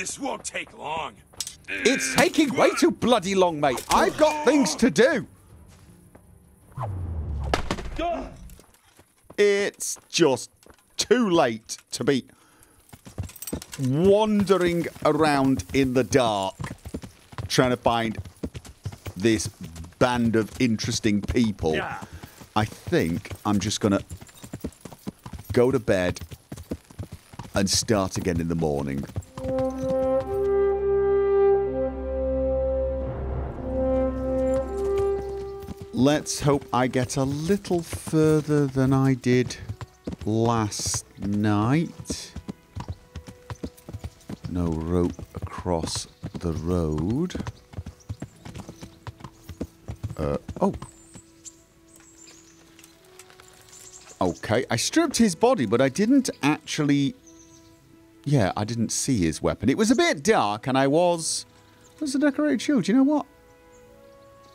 This won't take long. It's taking way too bloody long, mate. I've got things to do. It's just too late to be wandering around in the dark trying to find this band of interesting people. Yeah. I think I'm just going to go to bed and start again in the morning. Let's hope I get a little further than I did last night. No rope across the road. Uh, oh. Okay, I stripped his body, but I didn't actually. Yeah, I didn't see his weapon. It was a bit dark, and I was. There's a decorated shield. You know what?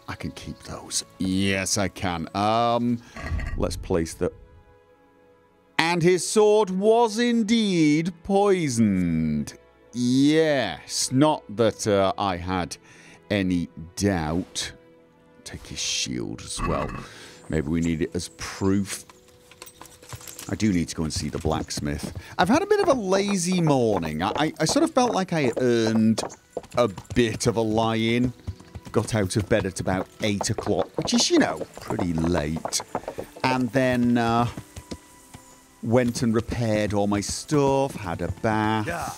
I can keep those. Yes, I can. Um, let's place the. And his sword was indeed poisoned. Yes, not that uh, I had any doubt. Take his shield as well. Maybe we need it as proof. I do need to go and see the blacksmith. I've had a bit of a lazy morning. I, I, I sort of felt like I earned a bit of a lie-in. Got out of bed at about 8 o'clock, which is, you know, pretty late. And then uh, went and repaired all my stuff, had a bath. Yeah.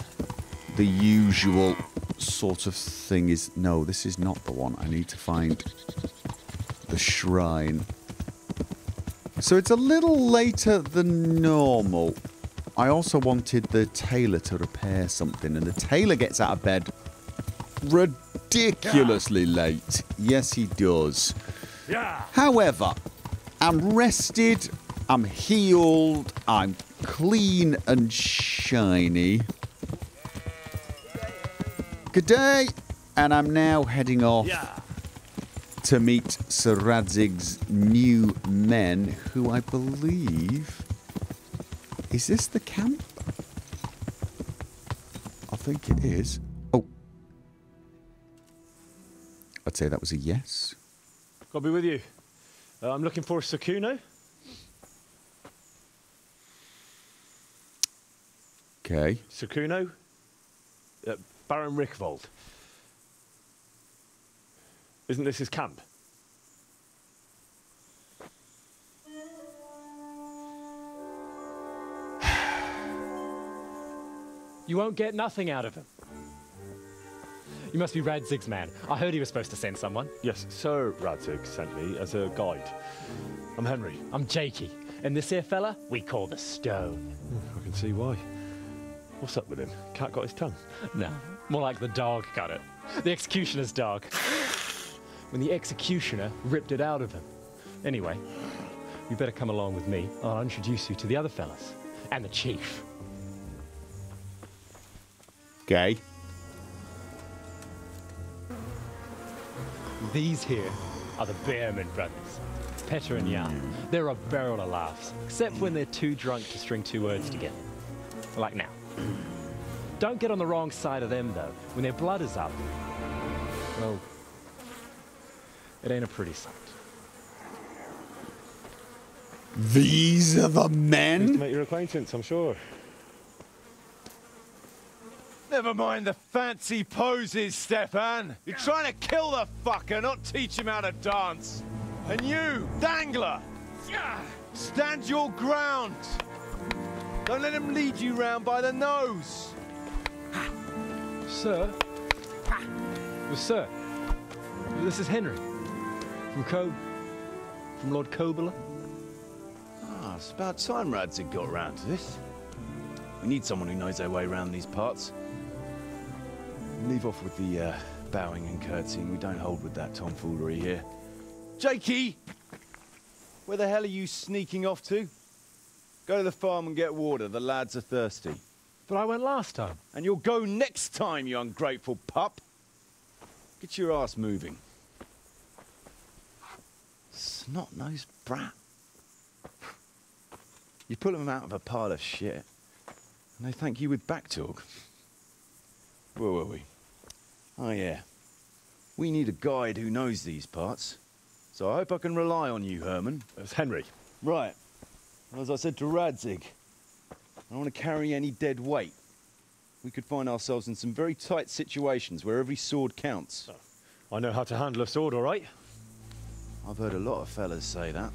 The usual sort of thing is... No, this is not the one. I need to find the shrine. So it's a little later than normal. I also wanted the tailor to repair something, and the tailor gets out of bed ridiculously late. Yes, he does. However, I'm rested, I'm healed, I'm clean and shiny. Good day, and I'm now heading off to meet Sir Radzig's new men, who I believe. Is this the camp? I think it is. I'd say that was a yes. I'll be with you. Uh, I'm looking for Sir Kuno. Okay. Sir Kuno? Uh, Baron Rickvold. Isn't this his camp? You won't get nothing out of him. You must be Radzig's man. I heard he was supposed to send someone. Yes, Sir Radzig sent me as a guide. I'm Henry. I'm Jakey. And this here fella, we call the Stone. Hmm, I can see why. What's up with him? Cat got his tongue. No, more like the dog got it. The executioner's dog. When the executioner ripped it out of him. Anyway, you better come along with me. I'll introduce you to the other fellas. And the chief. Okay. These here are the Behrman brothers. Petter and Jan. They're a barrel of laughs, except when they're too drunk to string two words together. Like now. Don't get on the wrong side of them, though. When their blood is up, well, it ain't a pretty sight. These are the men? Nice To make your acquaintance, I'm sure. Never mind the fancy poses, Stefan. You're trying to kill the fucker, not teach him how to dance. And you, Dangler, stand your ground. Don't let him lead you round by the nose. Sir? Well, sir, this is Henry. From Co... From Lord Kobyla. Ah, it's about time Rads had got around to this. We need someone who knows their way around these parts. Leave off with the uh, bowing and curtsying. We don't hold with that tomfoolery here. Jakey! Where the hell are you sneaking off to? Go to the farm and get water. The lads are thirsty. But I went last time. And you'll go next time, you ungrateful pup. Get your ass moving. Snot-nosed brat. You pull them out of a pile of shit, and they thank you with back talk. Where were we? Oh, yeah. We need a guide who knows these parts. So I hope I can rely on you, Herman. It's Henry. Right. Well, as I said to Radzig, I don't want to carry any dead weight. We could find ourselves in some very tight situations where every sword counts. Oh, I know how to handle a sword, all right? I've heard a lot of fellas say that.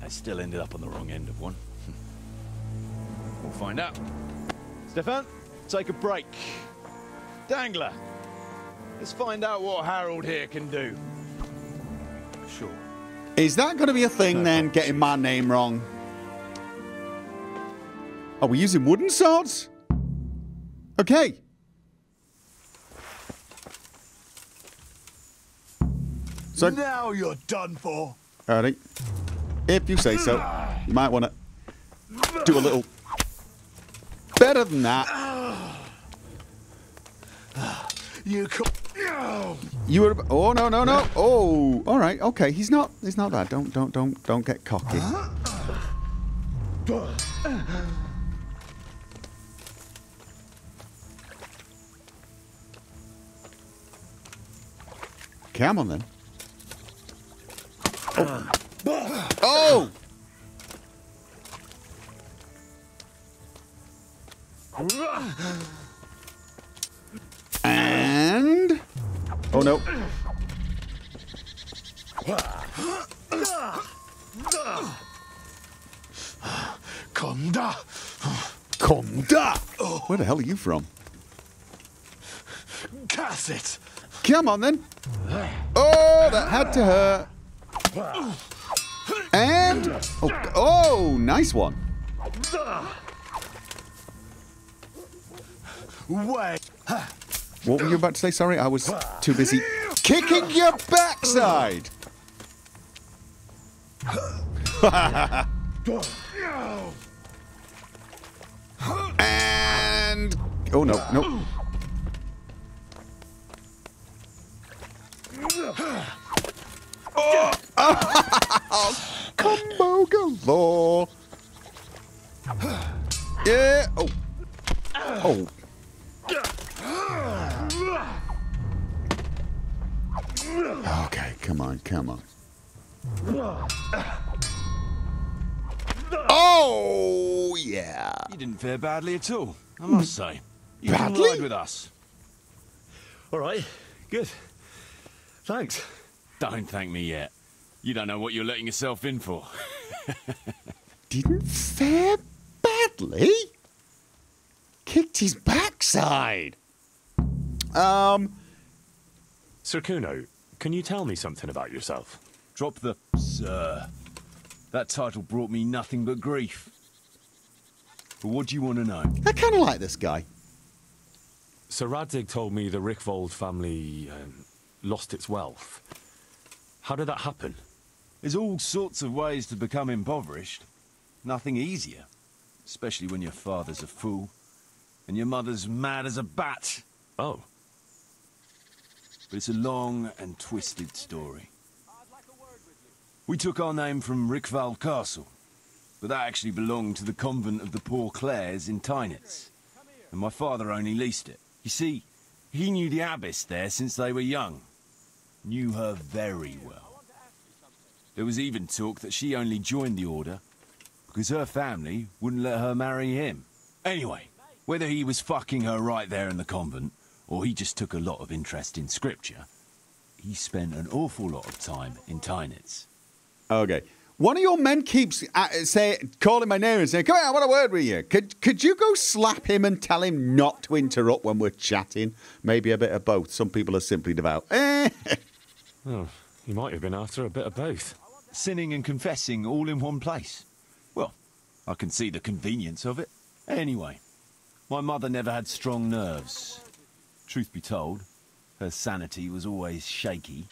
They still ended up on the wrong end of one. we'll find out. Stefan, take a break. Dangler, let's find out what Harold here can do. Sure. Is that going to be a thing then, getting my name wrong? Are we using wooden swords? Okay. So, Now you're done for. alright. If you say so, you might want to do a little better than that. You You were. Oh no no no. Oh, all right. Okay, he's not. He's not bad. Don't don't don't don't get cocky. Come on then. Oh. oh! And. Oh no. Come da. Come da! Where the hell are you from? Cast it. Come on then. Oh, that had to hurt. And. Oh, oh nice one. Wait. What were you about to say? Sorry, I was too busy kicking your backside. and oh no, no. Oh, combo galore. Yeah. Oh. Oh. Okay, come on, come on. Oh, yeah. You didn't fare badly at all, I must say. You can Badly? ride with us. All right. Good. Thanks. Don't thank me yet. You don't know what you're letting yourself in for. Didn't fare badly. Kicked his backside. Um, Sir Kuno, can you tell me something about yourself? Drop the sir. That title brought me nothing but grief. But what do you want to know? I kind of like this guy. Sir Radzig told me the Rickvold family um, lost its wealth. How did that happen? There's all sorts of ways to become impoverished. Nothing easier. Especially when your father's a fool and your mother's mad as a bat. Oh, But it's a long and twisted story. We took our name from Rickval Castle, but that actually belonged to the convent of the Poor Clares in Tynitz. And my father only leased it. You see, he knew the abbess there since they were young. Knew her very well. There was even talk that she only joined the order because her family wouldn't let her marry him. Anyway, whether he was fucking her right there in the convent, or he just took a lot of interest in scripture, he spent an awful lot of time in Tynitz. Okay. One of your men keeps uh, say, calling my name and saying, Come here, I want a word with you. Could, could you go slap him and tell him not to interrupt when we're chatting? Maybe a bit of both. Some people are simply devout. You might have been after a bit of both. Sinning and confessing all in one place. Well, I can see the convenience of it. Anyway, my mother never had strong nerves. Truth be told, her sanity was always shaky.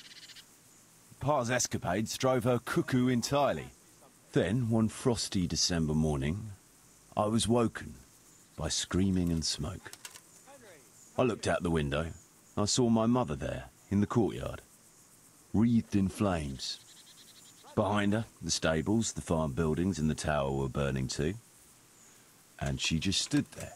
Pa's escapades drove her cuckoo entirely. Then, one frosty December morning, I was woken by screaming and smoke. I looked out the window. I saw my mother there, in the courtyard, wreathed in flames. Behind her, the stables, the farm buildings, and the tower were burning too. And she just stood there,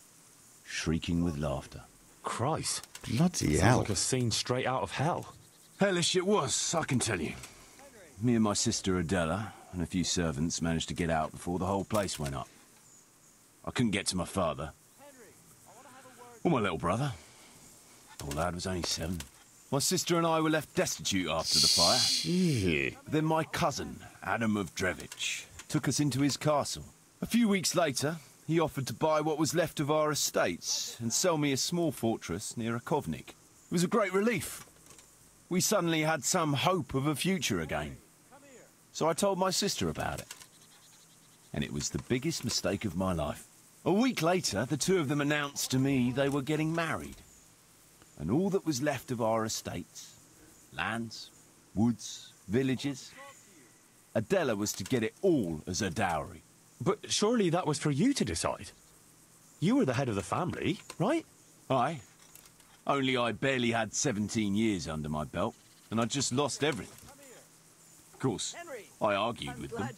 shrieking with laughter. Christ. Bloody Sounds hell. like a scene straight out of hell. Hellish it was, I can tell you. Me and my sister Adela and a few servants managed to get out before the whole place went up. I couldn't get to my father. Or my little brother. Poor lad was only seven. My sister and I were left destitute after the fire. Shit. Then my cousin, Adam of Drevich, took us into his castle. A few weeks later, he offered to buy what was left of our estates and sell me a small fortress near Akovnik. It was a great relief. We suddenly had some hope of a future again. So I told my sister about it. And it was the biggest mistake of my life. A week later, the two of them announced to me they were getting married. And all that was left of our estates, lands, woods, villages, Adela was to get it all as a dowry. But surely that was for you to decide. You were the head of the family, right? Aye. Only I barely had 17 years under my belt, and I just lost everything. Of course, I argued with them,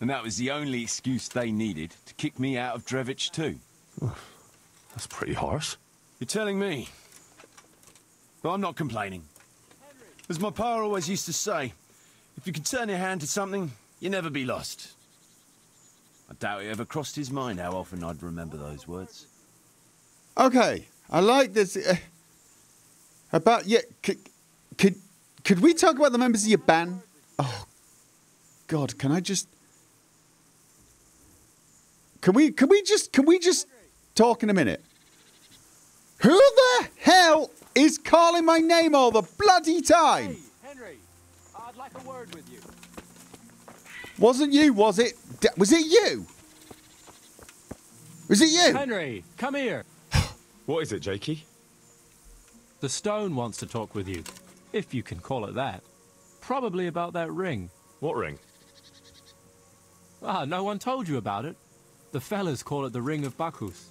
and that was the only excuse they needed to kick me out of Drevich too. That's pretty harsh. You're telling me. But I'm not complaining. As my pa always used to say, if you can turn your hand to something, you never be lost. I doubt it ever crossed his mind how often I'd remember those words. Okay, I like this. Uh, about yeah, could, could could we talk about the members of your band? Oh, God, can I just? Can we can we just can we just talk in a minute? Who the hell is calling my name all the bloody time? Henry, I'd like a word with you. Wasn't you? Was it? D- Was it you? Was it you? Henry, come here. What is it, Jakey? The stone wants to talk with you, if you can call it that. Probably about that ring. What ring? Ah, no one told you about it. The fellas call it the Ring of Bacchus.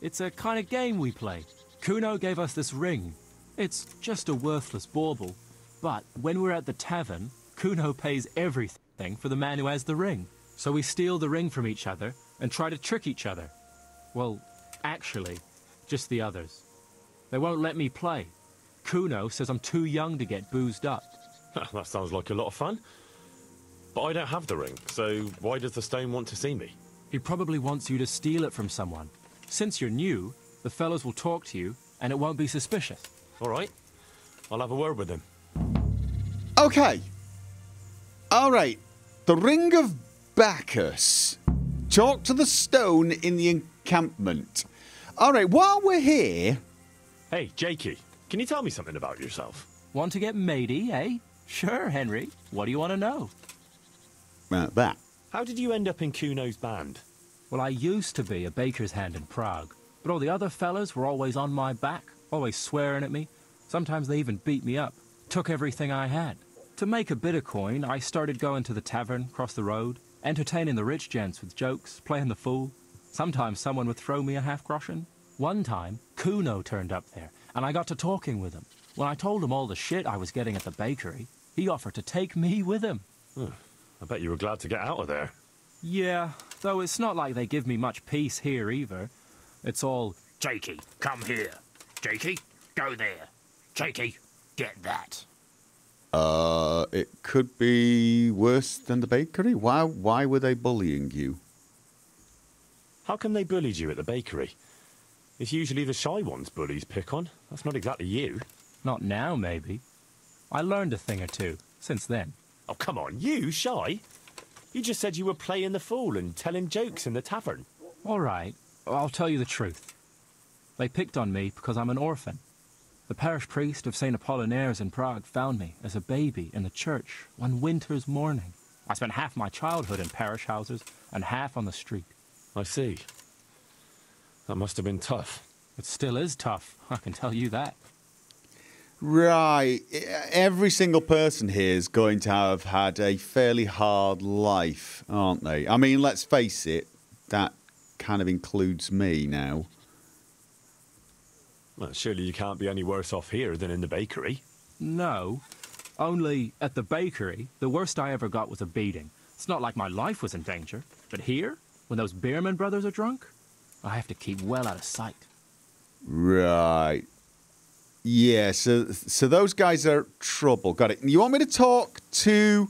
It's a kind of game we play. Kuno gave us this ring. It's just a worthless bauble. But when we're at the tavern, Kuno pays everything for the man who has the ring. So we steal the ring from each other and try to trick each other. Well, actually, just the others. They won't let me play. Kuno says I'm too young to get boozed up. that sounds like a lot of fun. But I don't have the ring, so why does the stone want to see me? He probably wants you to steal it from someone. Since you're new, the fellows will talk to you, and it won't be suspicious. All right. I'll have a word with him. Okay. All right. The Ring of Bacchus. Talk to the stone in the encampment. All right. While we're here, Hey, Jakey, can you tell me something about yourself? Want to get matey, eh? Sure, Henry. What do you want to know? uh, that. How did you end up in Kuno's band? Well, I used to be a baker's hand in Prague, but all the other fellas were always on my back, always swearing at me. Sometimes they even beat me up, took everything I had. To make a bit of coin, I started going to the tavern across the road, entertaining the rich gents with jokes, playing the fool. Sometimes someone would throw me a half groschen. One time, Kuno turned up there, and I got to talking with him. When I told him all the shit I was getting at the bakery, he offered to take me with him. Hmm. I bet you were glad to get out of there. Yeah, though it's not like they give me much peace here either. It's all, Jakey, come here. Jakey, go there. Jakey, get that. Uh, it could be worse than the bakery. Why? Why were they bullying you? How come they bullied you at the bakery? It's usually the shy ones bullies pick on. That's not exactly you. not now, maybe. I learned a thing or two since then. Oh, come on, you shy? You just said you were playing the fool and telling jokes in the tavern. All right, I'll tell you the truth. They picked on me because I'm an orphan. The parish priest of St. Apollinaires in Prague found me as a baby in the church one winter's morning. I spent half my childhood in parish houses and half on the street. I see. That must have been tough. It still is tough, I can tell you that. Right. Every single person here is going to have had a fairly hard life, aren't they? I mean, let's face it, that kind of includes me now. Well, surely you can't be any worse off here than in the bakery. No, only at the bakery, the worst I ever got was a beating. It's not like my life was in danger, but here, when those Behrman brothers are drunk, I have to keep well out of sight. Right. Yeah, so so those guys are trouble. Got it. You want me to talk to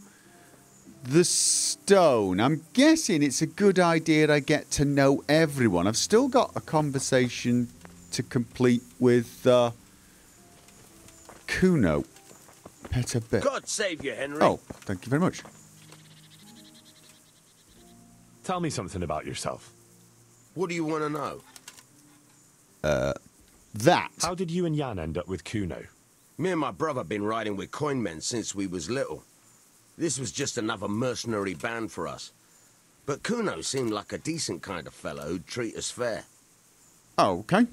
the stone? I'm guessing it's a good idea I get to know everyone. I've still got a conversation to complete with uh, Kuno. Petter Bit. God save you, Henry. Oh, thank you very much. Tell me something about yourself. What do you want to know? Uh, That. How did you and Jan end up with Kuno? Me and my brother been riding with coin men since we was little. This was just another mercenary band for us. But Kuno seemed like a decent kind of fellow who'd treat us fair. Oh, okay.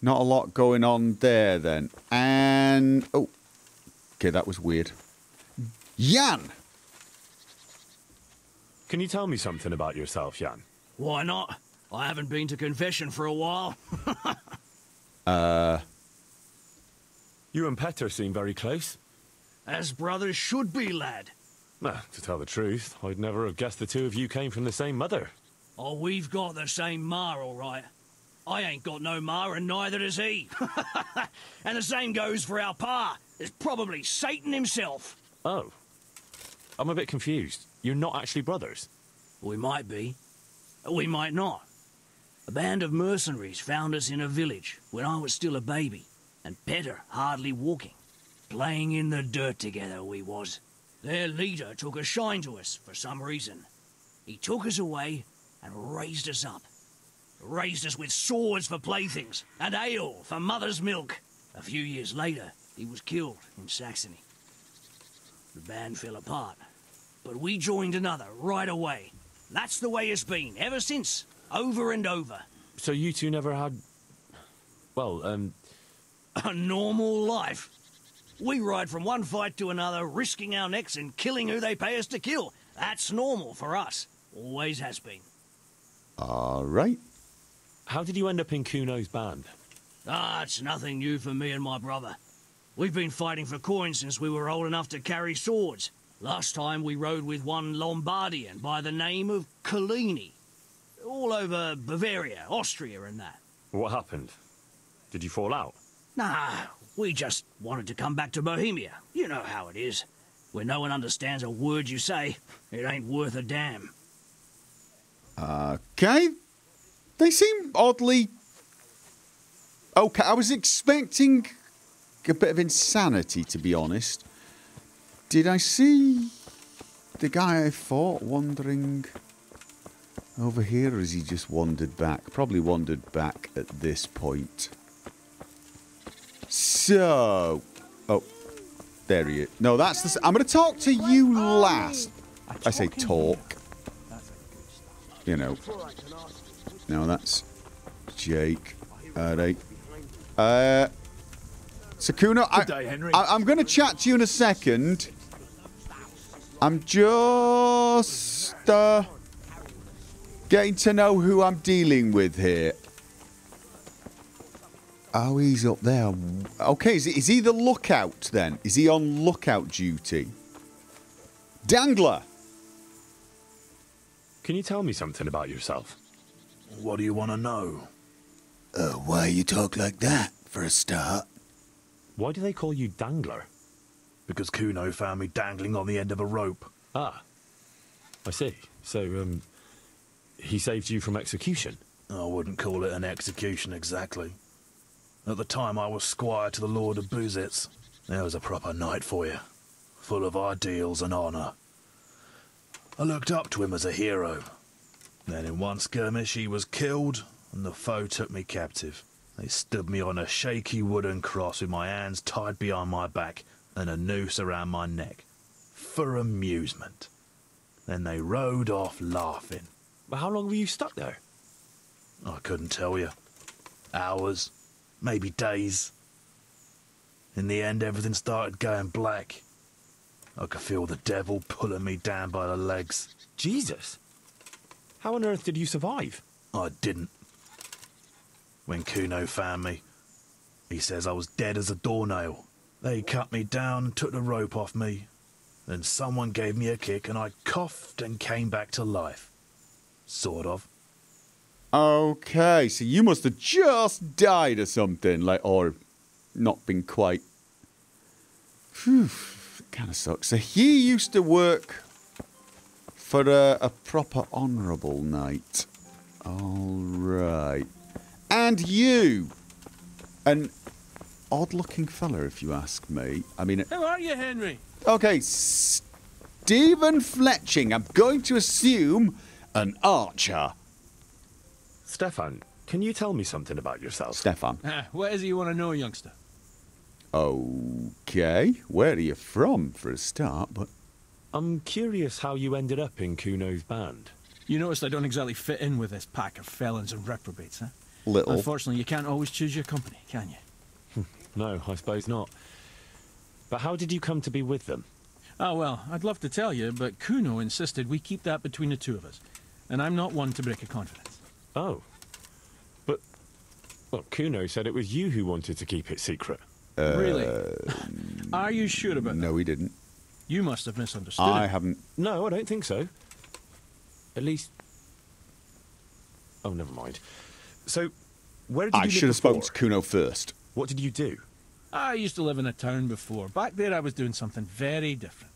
Not a lot going on there then. And oh, okay, that was weird. Jan. Can you tell me something about yourself, Jan? Why not? I haven't been to confession for a while. Uh... You and Petter seem very close. As brothers should be, lad. Nah, to tell the truth, I'd never have guessed the two of you came from the same mother. Oh, we've got the same ma, all right. I ain't got no ma, and neither does he. and the same goes for our pa. It's probably Satan himself. Oh. I'm a bit confused. You're not actually brothers. We might be. We might not. A band of mercenaries found us in a village when I was still a baby, and Petter hardly walking. Playing in the dirt together we was. Their leader took a shine to us for some reason. He took us away and raised us up. Raised us with swords for playthings and ale for mother's milk. A few years later, he was killed in Saxony. The band fell apart, but we joined another right away. That's the way it's been ever since, over and over. So you two never had. Well, um. A normal life. We ride from one fight to another, risking our necks and killing who they pay us to kill. That's normal for us. Always has been. All right. How did you end up in Kuno's band? Ah, it's nothing new for me and my brother. We've been fighting for coins since we were old enough to carry swords. Last time we rode with one Lombardian by the name of Collini. All over Bavaria, Austria and that. What happened? Did you fall out? Nah, we just wanted to come back to Bohemia. You know how it is. When no one understands a word you say, it ain't worth a damn. Okay. They seem oddly. Okay, I was expecting a bit of insanity, to be honest. Did I see the guy I fought wandering over here, or has he just wandered back? Probably wandered back at this point. So. Oh. There he is. No, that's the. I'm going to talk to you last. I say talk. You know. No, that's Jake. Alright. Uh, Sir Kuno, I, day, Henry. I, I'm going to chat to you in a second. I'm just uh, getting to know who I'm dealing with here. Oh, he's up there. Okay, is, is he the lookout then? Is he on lookout duty? Dangler! Can you tell me something about yourself? What do you want to know? Uh, why you talk like that, for a start? Why do they call you Dangler? Because Kuno found me dangling on the end of a rope. Ah. I see. So, um. He saved you from execution? I wouldn't call it an execution exactly. At the time, I was squire to the Lord of Buzitz. There was a proper knight for you, full of ideals and honour. I looked up to him as a hero. Then in one skirmish he was killed, and the foe took me captive. They stood me on a shaky wooden cross with my hands tied behind my back and a noose around my neck. For amusement. Then they rode off laughing. But how long were you stuck there? I couldn't tell you. Hours, maybe days. In the end, everything started going black. I could feel the devil pulling me down by the legs. Jesus! How on earth did you survive? I didn't. When Kuno found me, he says I was dead as a doornail. They cut me down, and took the rope off me. Then someone gave me a kick and I coughed and came back to life. Sort of. Okay, so you must have just died or something, like, or not been quite. Phew, kind of sucks. So he used to work for a, a proper honourable knight. All right. And you, an odd-looking fella, if you ask me. I mean, How are you, Henry? okay, Stefan Fletching. I'm going to assume an archer. Stefan, can you tell me something about yourself? Stefan. Ah, what is it you want to know, youngster? Okay, where are you from for a start? But I'm curious how you ended up in Kuno's band. You noticed I don't exactly fit in with this pack of felons and reprobates, huh? little. Unfortunately, you can't always choose your company, can you? No, I suppose not. But how did you come to be with them? Ah, well, I'd love to tell you, but Kuno insisted we keep that between the two of us. And I'm not one to break a confidence. Oh. But, well, Kuno said it was you who wanted to keep it secret. really? are you sure about that? no, he didn't. You must have misunderstood I it. haven't. No, I don't think so. At least. Oh, never mind. So, where did you I live should have spoken to Kuno first. What did you do? I used to live in a town before. Back there, I was doing something very different.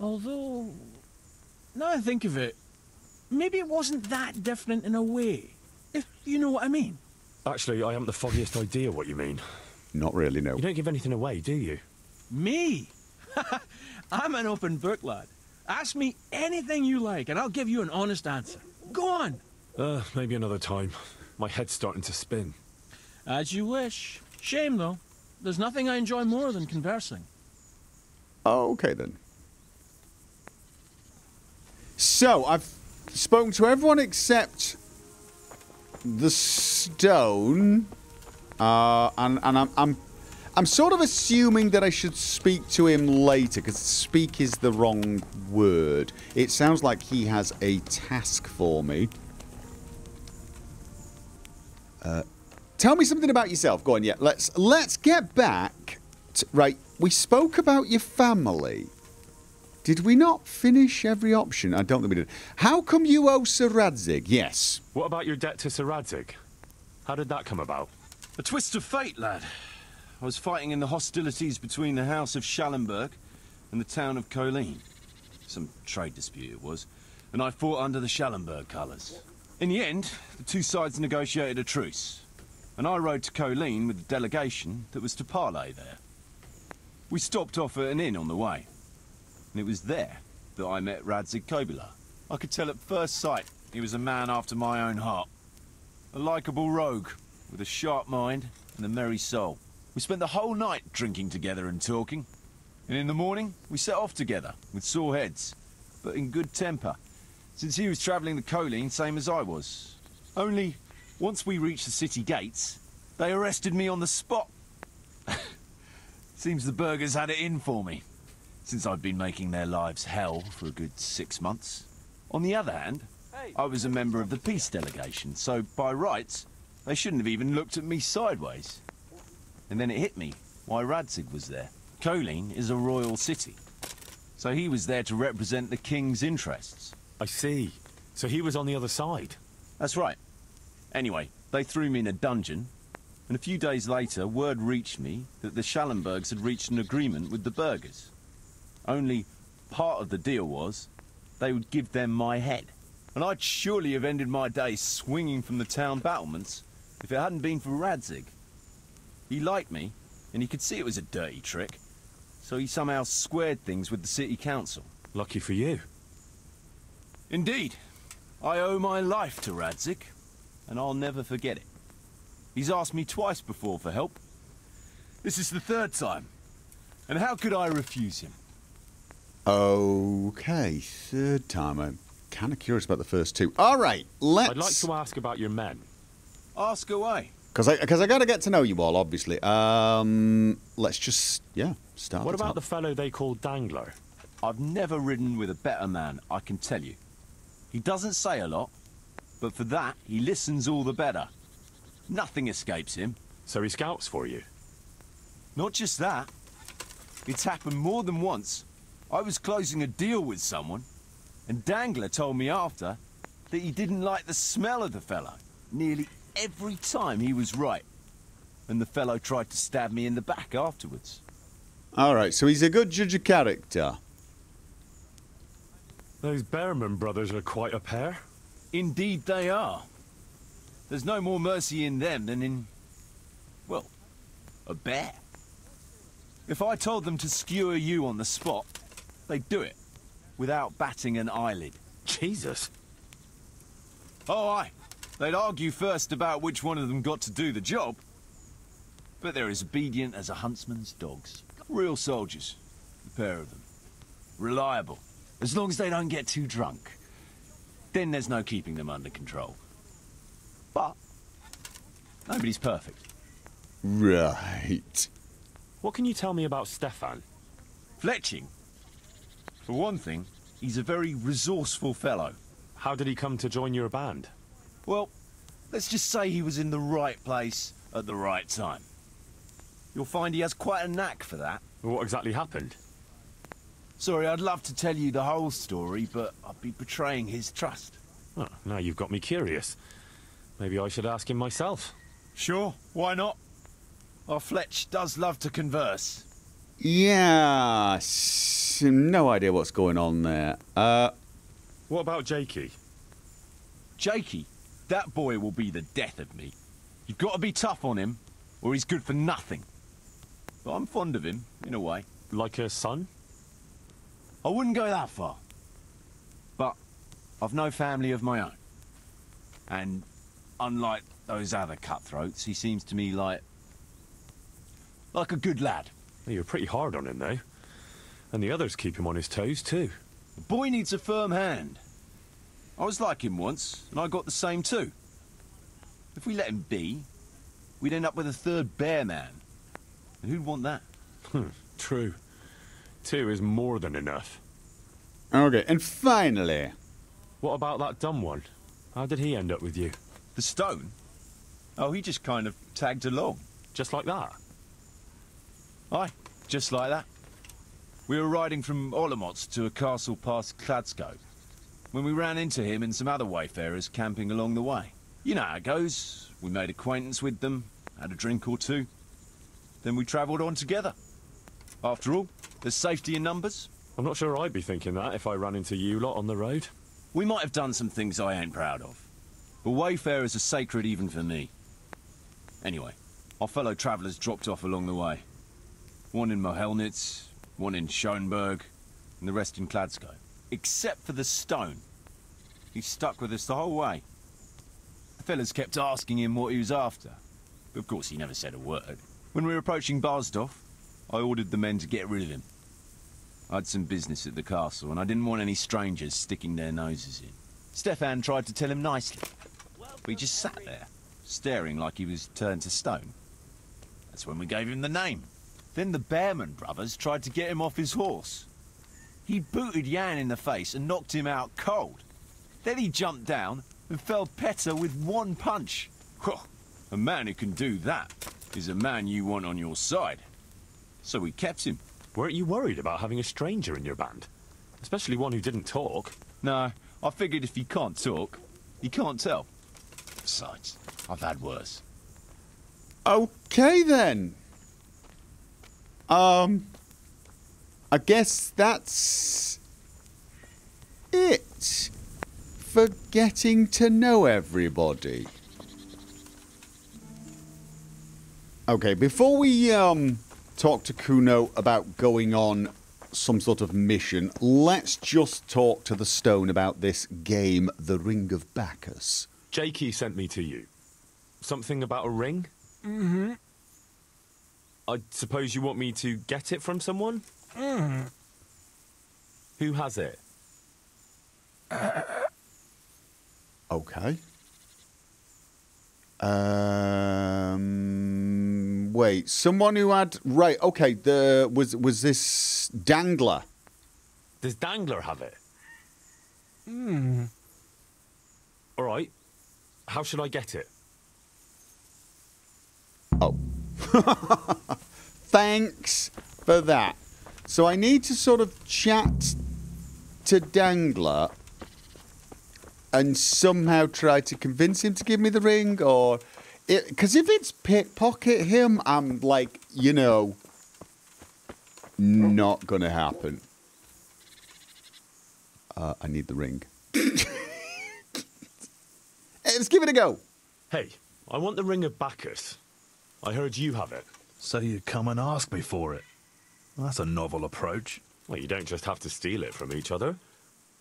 Although, now I think of it, maybe it wasn't that different in a way. If you know what I mean. Actually, I haven't the foggiest idea what you mean. Not really, no. You don't give anything away, do you? Me? I'm an open book, lad. Ask me anything you like, and I'll give you an honest answer. Go on. Uh, maybe another time. My head's starting to spin. As you wish. Shame, though. There's nothing I enjoy more than conversing. Oh, okay then. So I've spoken to everyone except the stone, uh, and and I'm I'm I'm sort of assuming that I should speak to him later because speak is the wrong word. It sounds like he has a task for me. Uh, tell me something about yourself. Go on, yeah. Let's let's get back. To, right, we spoke about your family. Did we not finish every option? I don't think we did. How come you owe Sir Radzig? Yes. What about your debt to Sir Radzig? How did that come about? A twist of fate, lad. I was fighting in the hostilities between the House of Schallenberg and the town of Kolin. Some trade dispute it was, and I fought under the Schallenberg colours. In the end, the two sides negotiated a truce, and I rode to Kolin with the delegation that was to parley there. We stopped off at an inn on the way, and it was there that I met Radzig Kobyla. I could tell at first sight he was a man after my own heart. A likeable rogue, with a sharp mind and a merry soul. We spent the whole night drinking together and talking. And in the morning, we set off together, with sore heads, but in good temper, since he was travelling the Kolin same as I was. Only, once we reached the city gates, they arrested me on the spot. Seems the burgers had it in for me, since I'd been making their lives hell for a good six months. On the other hand, I was a member of the peace delegation, so by rights, they shouldn't have even looked at me sideways. And then it hit me why Radzig was there. Kolin is a royal city, so he was there to represent the king's interests. I see. So he was on the other side. That's right. Anyway, they threw me in a dungeon, and a few days later, word reached me that the Schallenbergs had reached an agreement with the burghers. Only part of the deal was they would give them my head. And I'd surely have ended my days swinging from the town battlements if it hadn't been for Radzig. He liked me, and he could see it was a dirty trick, so he somehow squared things with the city council. Lucky for you. Indeed. I owe my life to Radzig, and I'll never forget it. He's asked me twice before for help. This is the third time. And how could I refuse him? Okay, third time. I'm kind of curious about the first two. All right, let's. I'd like to ask about your men. Ask away. Because I, cause I got to get to know you all, obviously. Um, let's just, yeah, start. What at about top. the fellow they call Dangler? I've never ridden with a better man, I can tell you. He doesn't say a lot, but for that, he listens all the better. Nothing escapes him. So he scouts for you? Not just that. It's happened more than once. I was closing a deal with someone, and Dangler told me after that he didn't like the smell of the fellow. Nearly every time he was right. And the fellow tried to stab me in the back afterwards. All right, so he's a good judge of character. Those Behrman brothers are quite a pair. Indeed they are. There's no more mercy in them than in, well, a bear. If I told them to skewer you on the spot, they'd do it, without batting an eyelid. Jesus. Oh, aye. They'd argue first about which one of them got to do the job. But they're as obedient as a huntsman's dogs. Real soldiers, the pair of them. Reliable, as long as they don't get too drunk. Then there's no keeping them under control. But nobody's perfect. Right. What can you tell me about Stefan? Fletching. For one thing, he's a very resourceful fellow. How did he come to join your band? Well, let's just say he was in the right place at the right time. You'll find he has quite a knack for that. What exactly happened? Sorry, I'd love to tell you the whole story, but I'd be betraying his trust. Oh, now you've got me curious. Maybe I should ask him myself. Sure, why not? Our Fletch does love to converse. Yeah, no idea what's going on there. Uh, What about Jakey? Jakey, that boy will be the death of me. You've got to be tough on him, or he's good for nothing. But I'm fond of him, in a way. Like a son? I wouldn't go that far. But I've no family of my own. And unlike those other cutthroats, he seems to me like... like a good lad. You're pretty hard on him, though. And the others keep him on his toes, too. The boy needs a firm hand. I was like him once, and I got the same too. If we let him be, we'd end up with a third bear man. And who'd want that? Hmm, true. Two is more than enough. okay, and finally, What about that dumb one? How did he end up with you? The stone? Oh, he just kind of tagged along. Just like that? Aye, just like that. We were riding from Olomouc to a castle past Kladsko when we ran into him and some other wayfarers camping along the way. You know how it goes. We made acquaintance with them, had a drink or two. Then we travelled on together. After all, there's safety in numbers. I'm not sure I'd be thinking that if I ran into you lot on the road. We might have done some things I ain't proud of. But wayfarers are sacred even for me. Anyway, our fellow travellers dropped off along the way. One in Mohelnitz, one in Schoenberg, and the rest in Kladsko. Except for the stone. He stuck with us the whole way. The fellas kept asking him what he was after. But of course he never said a word. When we were approaching Barsdorf, I ordered the men to get rid of him. I had some business at the castle, and I didn't want any strangers sticking their noses in. Stefan tried to tell him nicely, he just sat there, staring like he was turned to stone. That's when we gave him the name. Then the Behrman brothers tried to get him off his horse. He booted Jan in the face and knocked him out cold. Then he jumped down and felled Petter with one punch. Whew, a man who can do that is a man you want on your side. So we kept him. Weren't you worried about having a stranger in your band? Especially one who didn't talk. No, I figured if you can't talk, you can't tell. Besides, I've had worse. okay then. Um, I guess that's it for getting to know everybody. Okay, before we um talk to Kuno about going on some sort of mission, let's just talk to the stone about this game, The Ring of Bacchus. Jakey sent me to you. Something about a ring? Mm-hmm. I suppose you want me to get it from someone? Mm-hmm. Who has it? Okay. Um. Wait. Someone who had right. Okay. The was was this Dangler? Does Dangler have it? Hmm. All right. How should I get it? Oh. Thanks for that. So I need to sort of chat to Dangler and somehow try to convince him to give me the ring, or because if it's pickpocket him, I'm like, you know, not gonna happen. Uh, I need the ring. hey, let's give it a go. Hey, I want the Ring of Bacchus. I heard you have it. So you come and ask me for it. That's a novel approach. Well, you don't just have to steal it from each other.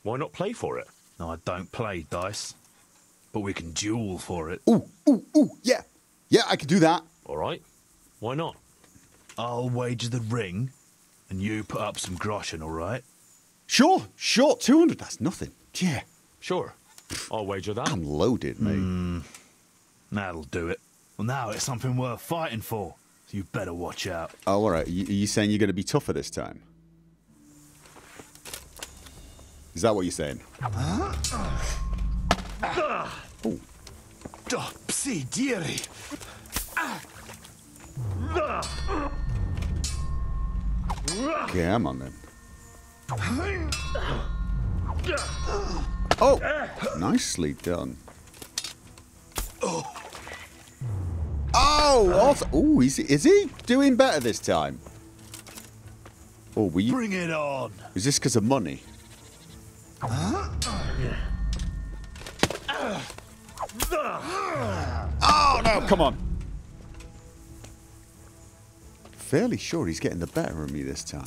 Why not play for it? No, I don't play dice. But we can duel for it. Ooh, ooh, ooh, yeah. Yeah, I could do that. All right. Why not? I'll wager the ring, and you put up some groschen, all right? Sure, sure. 200, that's nothing. Yeah. Sure. I'll wager that. I'm loaded, mate. Mm, that'll do it. Well, now it's something worth fighting for. So you better watch out. Oh, all right. You, are you saying you're going to be tougher this time? Is that what you're saying? Oh. Psi dieri. Okay, I'm on then. Oh, nicely done. Oh, also, oh, is, is he doing better this time? Oh, we. Bring it on. Is this because of money? Oh no! Come on. Fairly sure he's getting the better of me this time.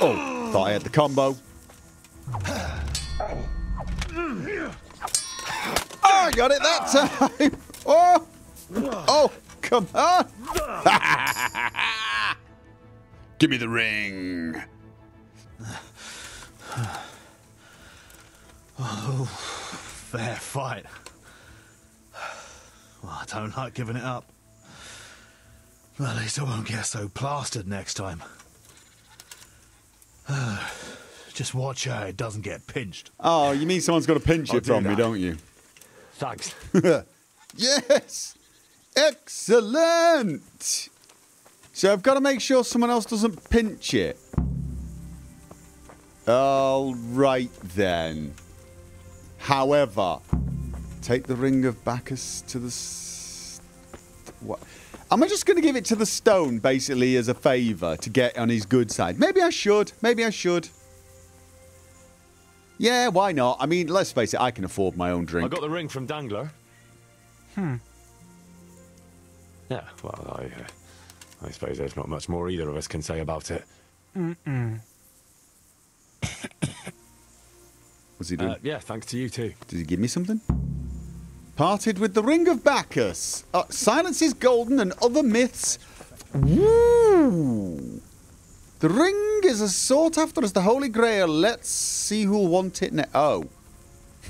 Oh, thought I had the combo. Oh, I got it that time. Oh, oh, come on. Give me the ring. Oh, fair fight. Well, I don't like giving it up. Well, at least I won't get so plastered next time. Just watch how it doesn't get pinched. Oh, you mean someone's got to pinch I'll it do from me, don't you? Thanks. yes! Excellent! So I've got to make sure someone else doesn't pinch it. All right then. However, take the ring of Bacchus to the. What? Am I just going to give it to the stone, basically, as a favour to get on his good side? Maybe I should. Maybe I should. Yeah, why not? I mean, let's face it, I can afford my own drink. I got the ring from Dangler. Hmm. Yeah, well, I, uh, I suppose there's not much more either of us can say about it. Mm-mm. What's he doing? Uh, yeah, thanks to you too. Did he give me something? Parted with the ring of Bacchus. Uh, silence is golden and other myths. Woo! The ring is as sought after as the Holy Grail. Let's see who'll want it now. Oh.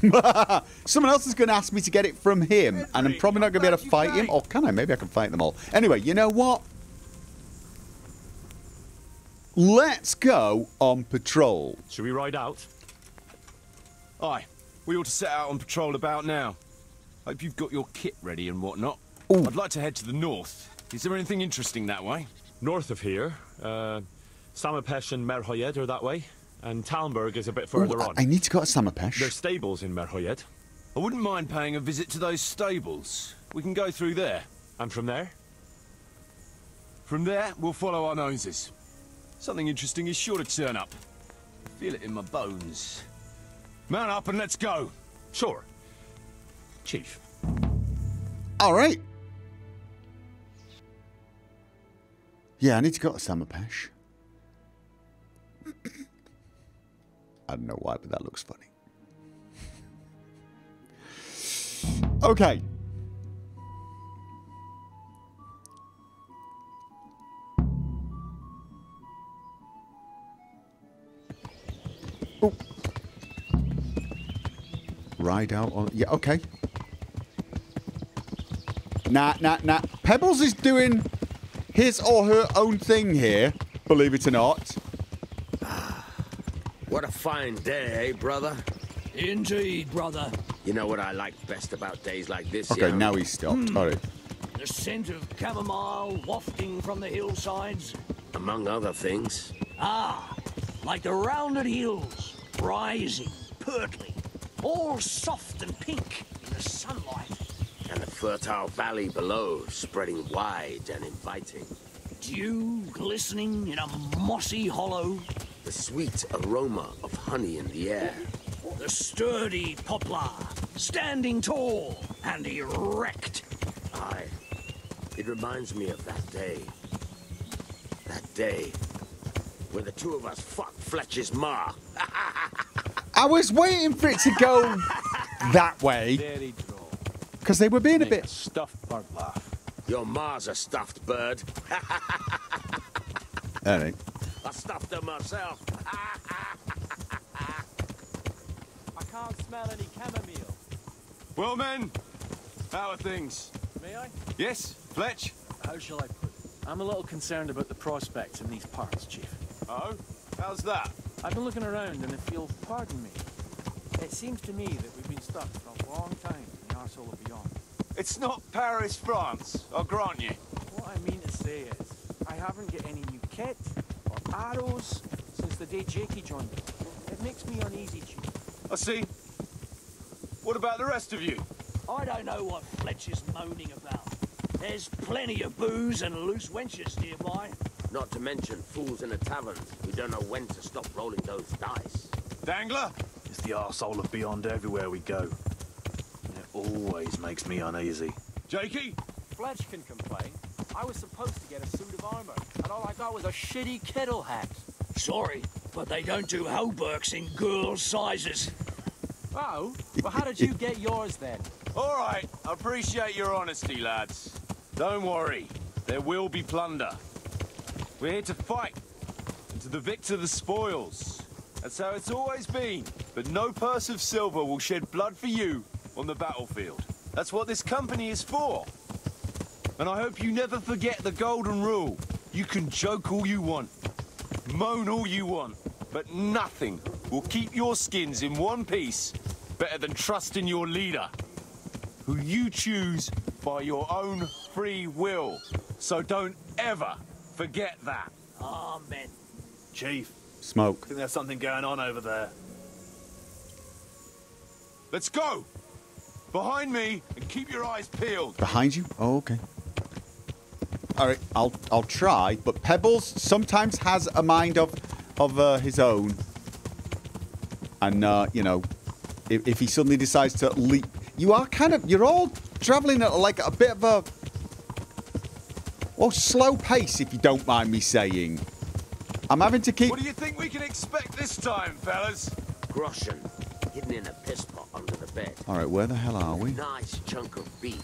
Someone else is going to ask me to get it from him, and I'm probably not going to be able to fight him. Or can I? Maybe I can fight them all. Anyway, you know what? Let's go on patrol. Should we ride out? Aye, we ought to set out on patrol about now. Hope you've got your kit ready and whatnot. I'd like to head to the north. Is there anything interesting that way? North of here, uh, Samopesh and Merhojed are that way, and Talmberg is a bit Ooh, further I- on. I need to go to Samopesh. There's stables in Merhojed. I wouldn't mind paying a visit to those stables. We can go through there. And from there? From there, we'll follow our noses. Something interesting is sure to turn up. I feel it in my bones. Mount up and let's go. Sure. Chief. All right. Yeah, I need to go to Samopesh. I don't know why, but that looks funny. okay. Oh. Ride out on. Yeah, okay. Nah, nah, nah. Pebbles is doing his or her own thing here, believe it or not. What a fine day, eh, brother? Indeed, brother. You know what I like best about days like this? Okay, young? now he's stopped. All right. The scent of chamomile wafting from the hillsides. Among other things. Ah, like the rounded hills, rising, purtling, all soft and pink in the sunlight. And the fertile valley below, spreading wide and inviting. Dew glistening in a mossy hollow. The sweet aroma of honey in the air. The sturdy poplar, standing tall and erect. Aye. It reminds me of that day. That day where the two of us fucked Fletcher's ma. I was waiting for it to go that way Very droll. Because they were being a Make bit. stuffed bird laugh. Your ma's a stuffed bird. All right. I stuffed her myself. I can't smell any chamomile. Well, men, how are things? May I? Yes, Fletch? How shall I put it? I'm a little concerned about the prospects in these parts, Chief. Oh, how's that? I've been looking around and if you'll pardon me, it seems to me that we've been stuck for a long time in the arsehole of beyond. It's not Paris, France, I'll grant you. What I mean to say is, I haven't got any new kit or arrows since the day Jakey joined us. It makes me uneasy, Chief. I see. What about the rest of you? I don't know what Fletcher's moaning about. There's plenty of booze and loose wenches nearby. Not to mention fools in a tavern who don't know when to stop rolling those dice. Dangler? It's the arsehole of beyond everywhere we go. And it always makes me uneasy. Jakey? Fletch can complain. I was supposed to get a suit of armor, and all I got was a shitty kettle hat. Sorry, but they don't do hauberks in girls' sizes. Oh, well, how did you get yours then? All right, I appreciate your honesty, lads. Don't worry, there will be plunder. We're here to fight, and to the victor the spoils. That's how it's always been. But no purse of silver will shed blood for you on the battlefield. That's what this company is for. And I hope you never forget the golden rule. You can joke all you want, moan all you want, but nothing will keep your skins in one piece better than trusting your leader, who you choose by your own free will. So don't ever forget that. Amen. Chief, Smoke. I think there's something going on over there. Let's go! Behind me and keep your eyes peeled. Behind you? Oh, okay. All right, I'll I'll try. But Pebbles sometimes has a mind of of uh, his own, and uh, you know, if, if he suddenly decides to leap, you are kind of you're all traveling at like a bit of a well slow pace, if you don't mind me saying. I'm having to keep. What do you think we can expect this time, fellas? Groschen, hidden in a piss pot under the bed. All right, where the hell are we? Nice chunk of beef.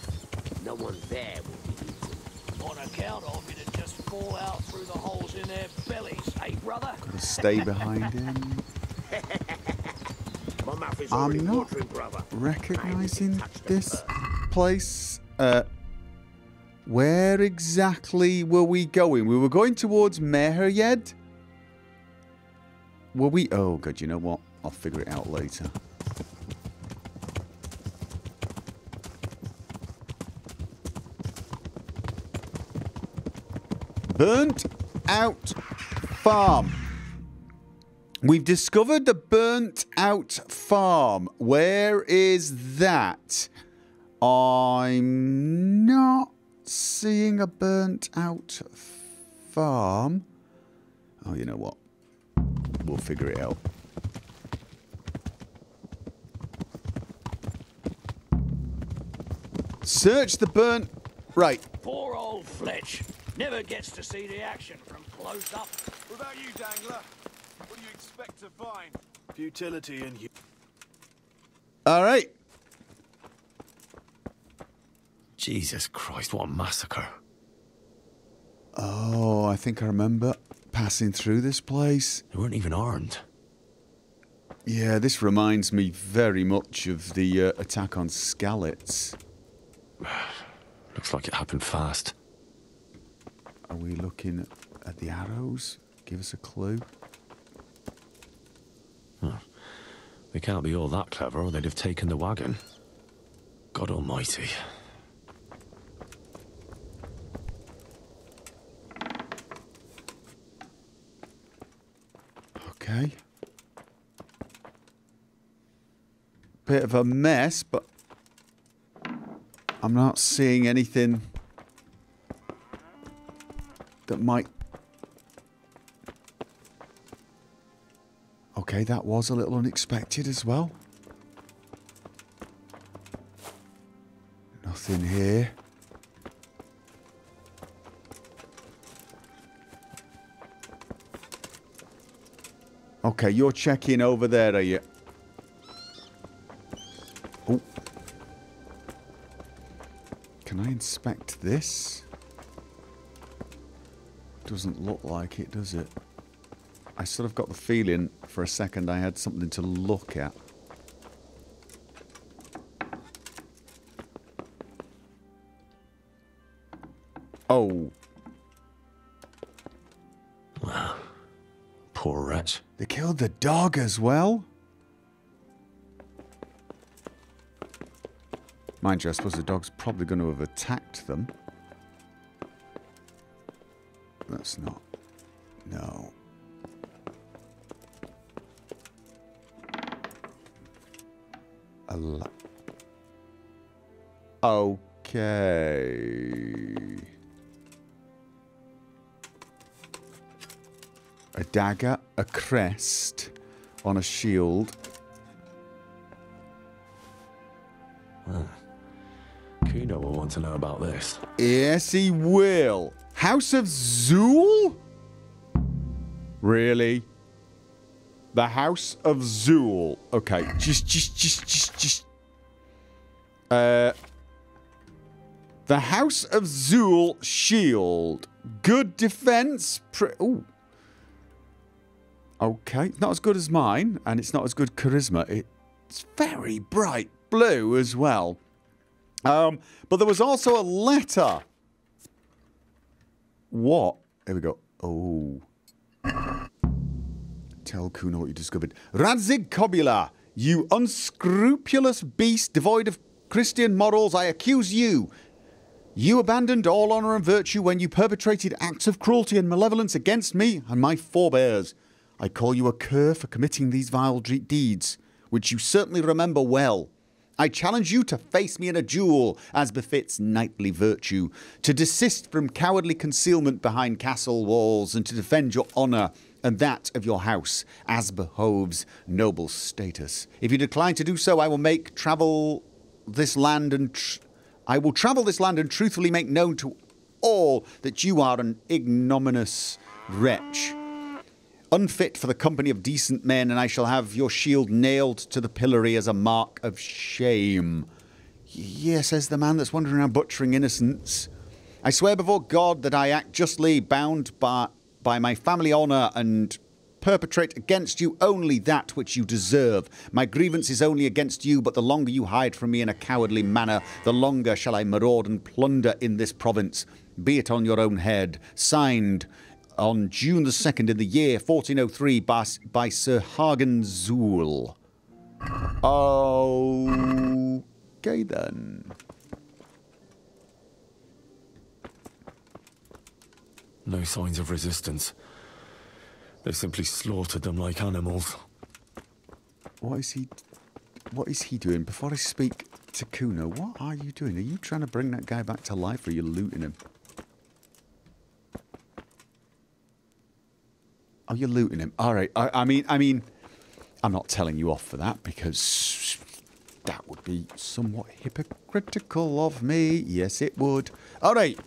No one there will be eaten. On account of it'd just fall out through the holes in their bellies, hey brother? Gotta stay behind him. My mouth is I'm not watering, brother. recognizing this place. Uh, where exactly were we going? We were going towards Merhojed. Were we? Oh, God, you know what? I'll figure it out later. Burnt out farm. We've discovered the burnt out farm. Where is that? I'm not seeing a burnt out farm. Oh, you know what? We'll figure it out. Search the burnt. Right. Poor old Fletch. Never gets to see the action from close up. What about you, Dangler? What do you expect to find? Futility and... hu- All right. Jesus Christ, what a massacre. Oh, I think I remember passing through this place. They weren't even armed. Yeah, this reminds me very much of the uh, attack on Skalitz. Looks like it happened fast. Are we looking at the arrows? Give us a clue. Huh. They can't be all that clever or they'd have taken the wagon. God almighty. Okay. Bit of a mess, but I'm not seeing anything that might. Okay, that was a little unexpected as well. Nothing here. Okay, you're checking over there, are you? Oh. Can I inspect this? Doesn't look like it, does it? I sort of got the feeling for a second I had something to look at. Oh, Poor wretch. they killed the dog as well? Mind you, I suppose the dog's probably going to have attacked them. That's not. No. A lo- Okay. A dagger, a crest on a shield. Kuno will want to know about this. Yes, he will. House of Zul? Really? The House of Zul. Okay, just, just, just, just, just. Uh. The House of Zul shield. Good defense. Pre- Ooh. Okay, not as good as mine, and it's not as good charisma. It's very bright blue as well. Um, but there was also a letter. What? Here we go. Oh. Tell Kuno what you discovered. Radzig Kobyla, you unscrupulous beast devoid of Christian morals, I accuse you. You abandoned all honour and virtue when you perpetrated acts of cruelty and malevolence against me and my forebears. I call you a cur for committing these vile deeds, which you certainly remember well. I challenge you to face me in a duel, as befits knightly virtue, to desist from cowardly concealment behind castle walls, and to defend your honour and that of your house, as behoves noble status. If you decline to do so, I will make travel this land and I will travel this land and truthfully make known to all that you are an ignominious wretch unfit for the company of decent men, and I shall have your shield nailed to the pillory as a mark of shame. Yes, says the man that's wandering around butchering innocents. I swear before God that I act justly, bound by, by my family honour, and perpetrate against you only that which you deserve. My grievance is only against you, but the longer you hide from me in a cowardly manner, the longer shall I maraud and plunder in this province. Be it on your own head. Signed, on June the 2nd in the year 1403 by, by Sir Hagen Zul. Okay then. No signs of resistance. They simply slaughtered them like animals. What is he what is he doing? Before I speak to Kuno, what are you doing? Are you trying to bring that guy back to life or are you looting him? You're looting him. All right. I, I mean, I mean, I'm not telling you off for that because that would be somewhat hypocritical of me. Yes, it would. All right.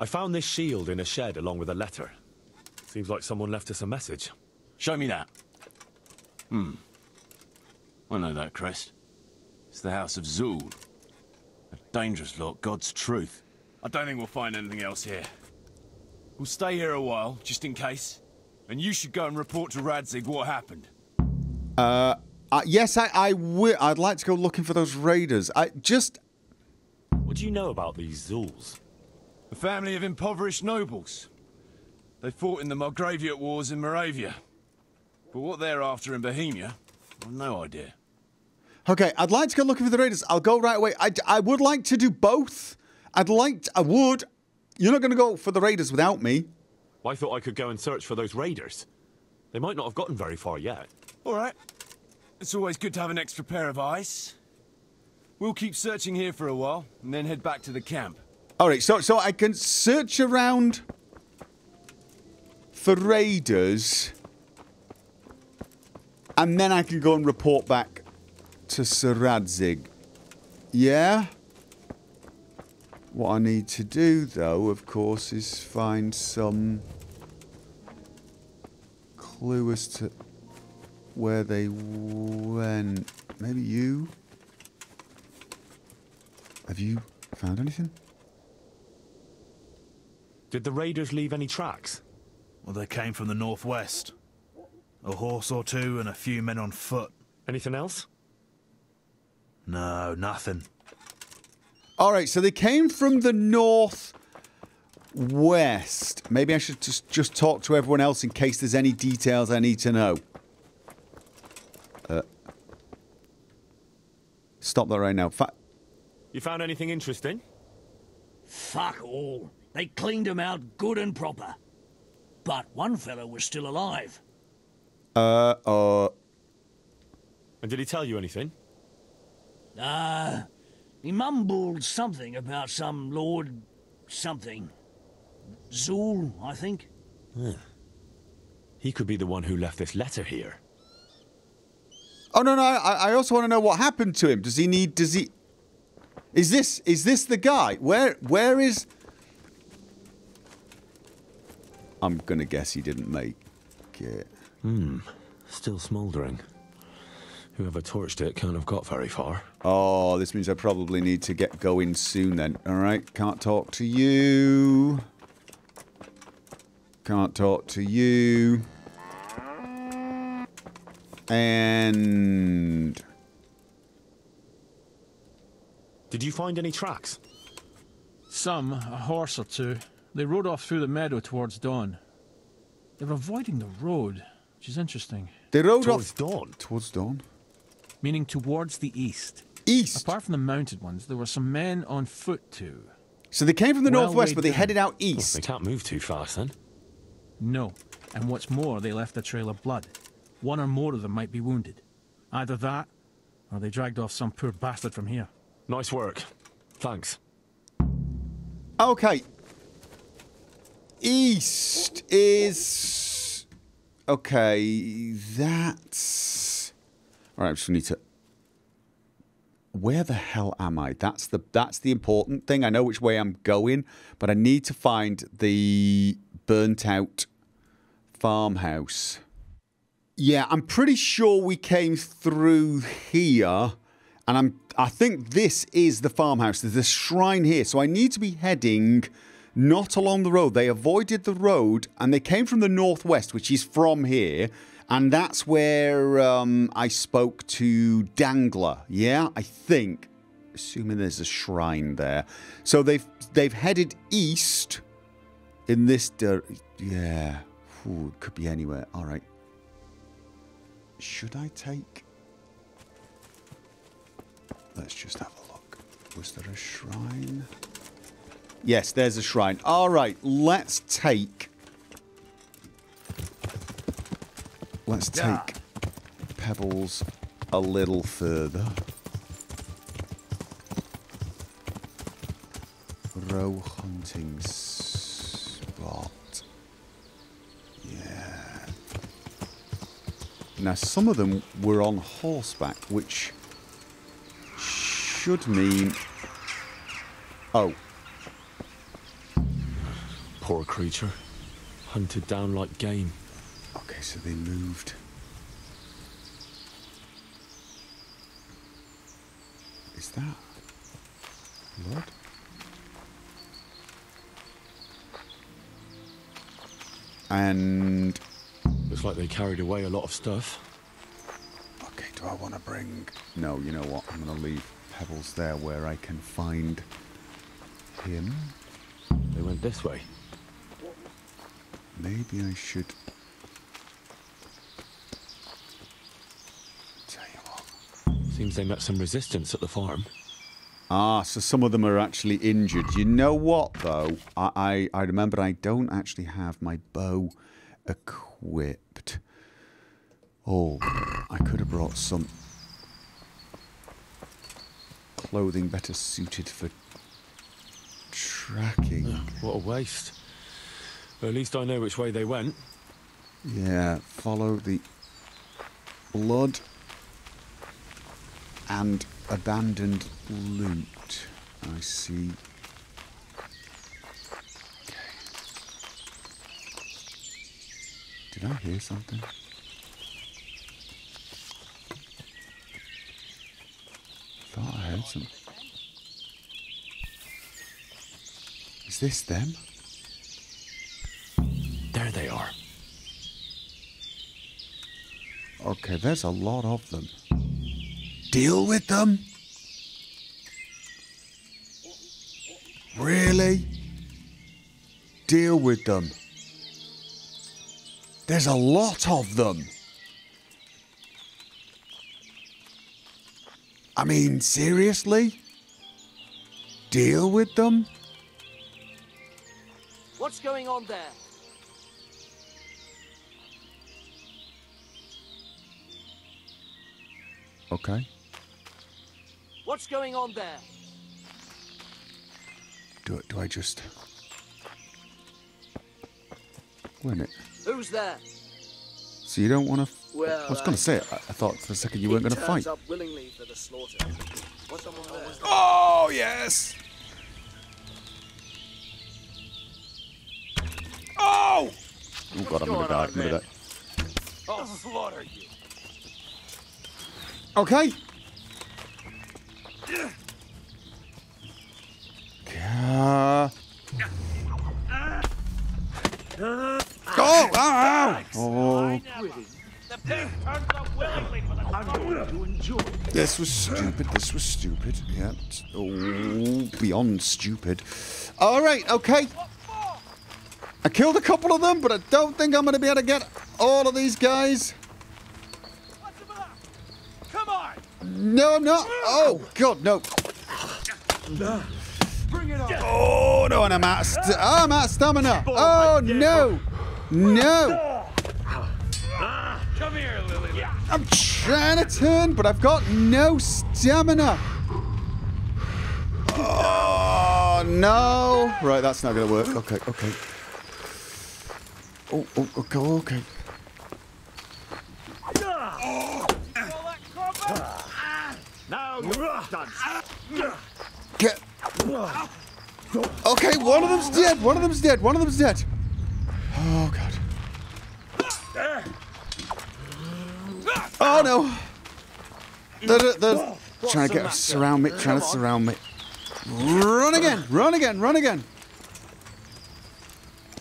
I found this shield in a shed along with a letter. Seems like someone left us a message. Show me that. Hmm. I know that crest. It's the House of Zul. A dangerous lot, God's truth. I don't think we'll find anything else here. We'll stay here a while, just in case. And you should go and report to Radzig what happened. Uh, uh yes, I, I will. I'd like to go looking for those raiders. I just. What do you know about these Zuls? A family of impoverished nobles. They fought in the Margraviate Wars in Moravia. But what they're after in Bohemia, I've no idea. Okay, I'd like to go looking for the raiders. I'll go right away. I, I would like to do both. I'd like. To, I would. You're not going to go for the raiders without me. I thought I could go and search for those raiders. They might not have gotten very far yet. All right. It's always good to have an extra pair of eyes. We'll keep searching here for a while, and then head back to the camp. All right, so so I can search around for raiders, and then I can go and report back to Sir Radzig. Yeah. What I need to do, though, of course, is find some clue as to where they went. Maybe you? Have you found anything? Did the raiders leave any tracks? Well, they came from the northwest. A horse or two and a few men on foot. Anything else? No, nothing. All right, so they came from the north west. Maybe I should just just talk to everyone else in case there's any details I need to know. Uh, stop that right now. Fa- You found anything interesting? Fuck all. They cleaned him out good and proper. But one fellow was still alive. uh, uh, And did he tell you anything? Ah, he mumbled something about some Lord something. Zul, I think. He could be the one who left this letter here. oh no, no. I, I also want to know what happened to him. Does he need? Does he? Is this is this the guy? Where where is? I'm gonna guess he didn't make it. Hmm. Still smouldering. Whoever torched it can't have got very far. Oh, this means I probably need to get going soon then. All right, can't talk to you. Can't talk to you. And Did you find any tracks? Some, a horse or two. They rode off through the meadow towards dawn. They were avoiding the road, which is interesting. they rode Towards off dawn. towards dawn. Meaning towards the east. East. Apart from the mounted ones, there were some men on foot too. So they came from the Well northwest, but they down. headed out oh, Well, they can't move too fast then. No. And what's more, they left a trail of blood. One or more of them might be wounded. Either that, or they dragged off some poor bastard from here. Nice work. Thanks. Okay. East is okay. That's all right. I just need to. Where the hell am I? That's the that's the important thing. I know which way I'm going, but I need to find the burnt out farmhouse. Yeah, I'm pretty sure we came through here, and I'm. I think this is the farmhouse. There's a shrine here, so I need to be heading not along the road. They avoided the road, and they came from the northwest, which is from here, and that's where um, I spoke to Dangler. Yeah, I think, assuming there's a shrine there. So they've they've headed east in this. Dir- yeah, Ooh, could be anywhere. All right. Should I take? Let's just have a look. Was there a shrine? Yes, there's a shrine. All right, let's take. Let's take Pebbles a little further. Row hunting spot. Yeah. Now, some of them were on horseback, which should mean. Oh, Poor creature. Hunted down like game. So they moved. Is that blood? And Looks like they carried away a lot of stuff. okay, do I want to bring? No, you know what? I'm going to leave Pebbles there where I can find him. They went this way. Maybe I should. Tell you what. Seems they met some resistance at the farm. Ah, so some of them are actually injured. You know what, though? I, I, I remember I don't actually have my bow equipped. Oh, I could have brought some clothing better suited for tracking. What a waste. At least I know which way they went. Yeah, follow the blood and abandoned loot. I see. Okay. Did I hear something? Thought I heard something. Is this them? There they are. Okay, there's a lot of them. Deal with them? Really? Deal with them. There's a lot of them. I mean, seriously? Deal with them? What's going on there? Okay. What's going on there? Do, do I just. Wait a minute. Who's there? So you don't want to. Well, I was going to say it. I, I thought for a second you weren't going to fight. up willingly for the slaughter. What's someone there? Oh, yes! Oh! Oh, God, I'm going to die. I'm going to die. I'll slaughter you. Okay. Uh, oh, ow, ow. Oh, this was stupid. This was stupid. Yeah. Oh, beyond stupid. All right, okay. I killed a couple of them, but I don't think I'm going to be able to get all of these guys. Come on! No, I'm not. Oh, God, no. Bring it on! Oh, no, and I'm out of, st- oh, I'm out of stamina. Oh, no. No. Ah. Come here, Lily. I'm trying to turn, but I've got no stamina. Oh, no. Right, that's not going to work. Okay, okay. Oh, oh, okay, okay. Now you're done. Get. Okay, one of them's dead. One of them's dead. One of them's dead. Oh, God. Oh, no. They're, they're trying to get surround me, trying to surround me. Run again, run again, run again.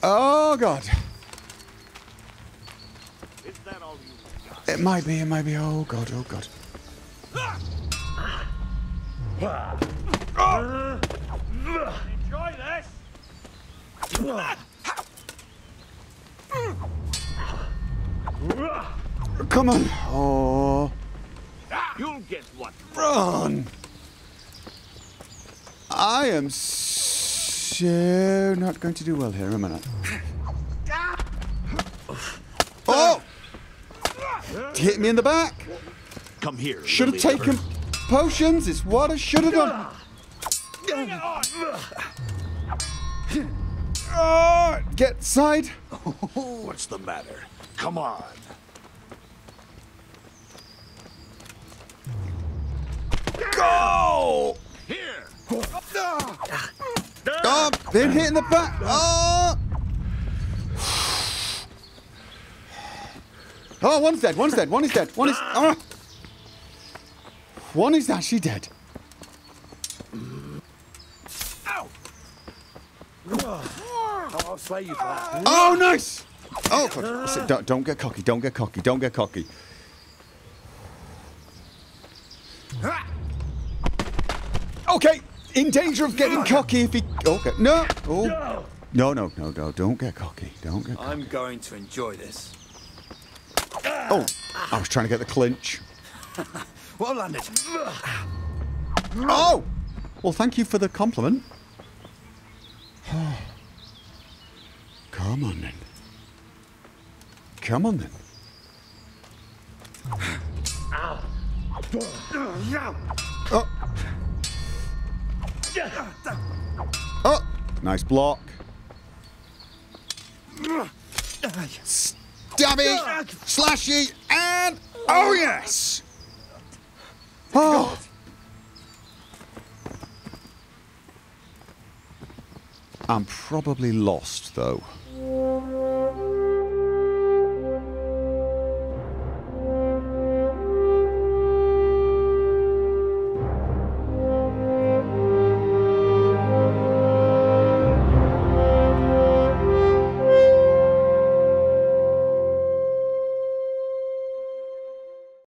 Oh, God. It might be, it might be. Oh, God, oh, God. This. Come on. Oh, You'll get what? run. I am so not going to do well here, am I not? Oh! Hit me in the back. Come here. Should have taken potions. It's what I should have done. Bring it on! Oh, get side. What's the matter? Come on. Go! Here! Oh, been hit in the back. Oh! Oh, one's dead. One's dead. One is dead. One is. Oh. One is actually dead. I'll slay you for that. Oh, nice. Oh, God. I said, Don't, don't get cocky. Don't get cocky. Don't get cocky. Okay. In danger of getting cocky if he. Okay. No. Oh. No, no, no, no. Don't get cocky. Don't get cocky. I'm going to enjoy this. Oh. I was trying to get the clinch. Well landed. Oh! Well, thank you for the compliment. Come on then. Come on then. Oh. Oh, nice block. Stabby, slashy, and oh yes! Oh. I'm probably lost though.